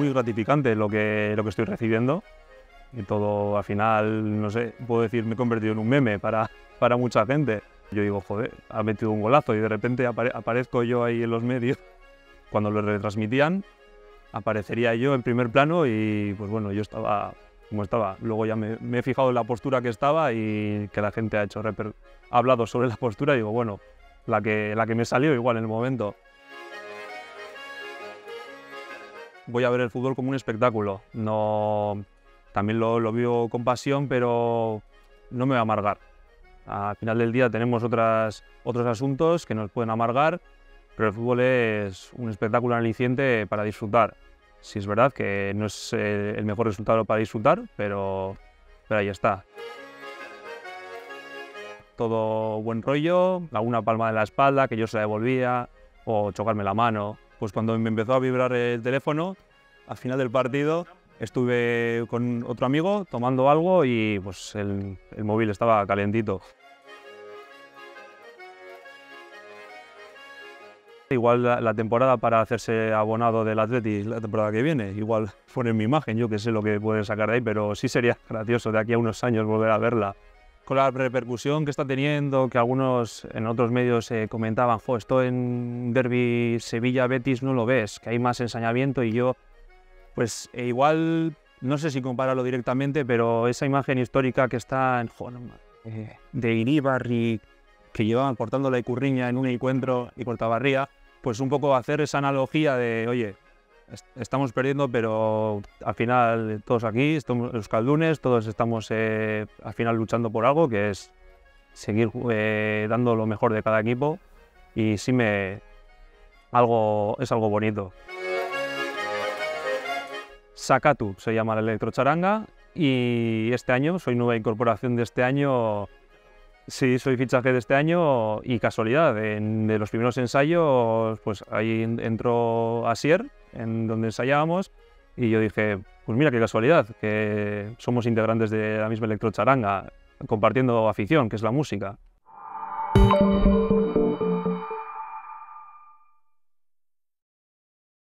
muy gratificante lo que, lo que estoy recibiendo. Y todo, al final, no sé, puedo decir, me he convertido en un meme para, para mucha gente. Yo digo, joder, ha metido un golazo y de repente aparezco yo ahí en los medios. Cuando lo retransmitían, aparecería yo en primer plano y pues bueno, yo estaba como estaba. Luego ya me, he fijado en la postura que estaba y que la gente ha hecho ha hablado sobre la postura y digo, bueno, la que, la que me salió igual en el momento. Voy a ver el fútbol como un espectáculo. No, también lo, lo vivo con pasión, pero no me voy a amargar. Al final del día tenemos otras, otros asuntos que nos pueden amargar, pero el fútbol es un espectáculo aliciente para disfrutar. Si es verdad que no es eh, el mejor resultado para disfrutar, pero, pero ahí está. Todo buen rollo, alguna palma de la espalda que yo se la devolvía o chocarme la mano. Pues cuando me empezó a vibrar el teléfono, al final del partido estuve con otro amigo tomando algo y pues el, el móvil estaba calentito. Igual la, temporada para hacerse abonado del Atleti la temporada que viene, igual poner mi imagen, yo que sé lo que puede sacar de ahí, pero sí sería gracioso de aquí a unos años volver a verla. Con la repercusión que está teniendo, que algunos en otros medios eh, comentaban, jo, esto en Derby Sevilla-Betis no lo ves, que hay más ensañamiento y yo, pues eh, igual, no sé si compararlo directamente, pero esa imagen histórica que está en, jo, eh, de Iribarri, que llevaban cortando la icurriña en un encuentro y Portabarría, pues un poco hacer esa analogía de, oye, estamos perdiendo, pero al final todos aquí, los caldunes, todos estamos eh, al final luchando por algo, que es seguir eh, dando lo mejor de cada equipo y sí me... Algo, es algo bonito. Sakatu se llama la electrocharanga y este año, soy nueva incorporación de este año, Sí, soy fichaje de este año y casualidad, en, de los primeros ensayos, pues ahí entró Asier, en donde ensayábamos, y yo dije, pues mira qué casualidad, que somos integrantes de la misma electrocharanga, compartiendo afición, que es la música.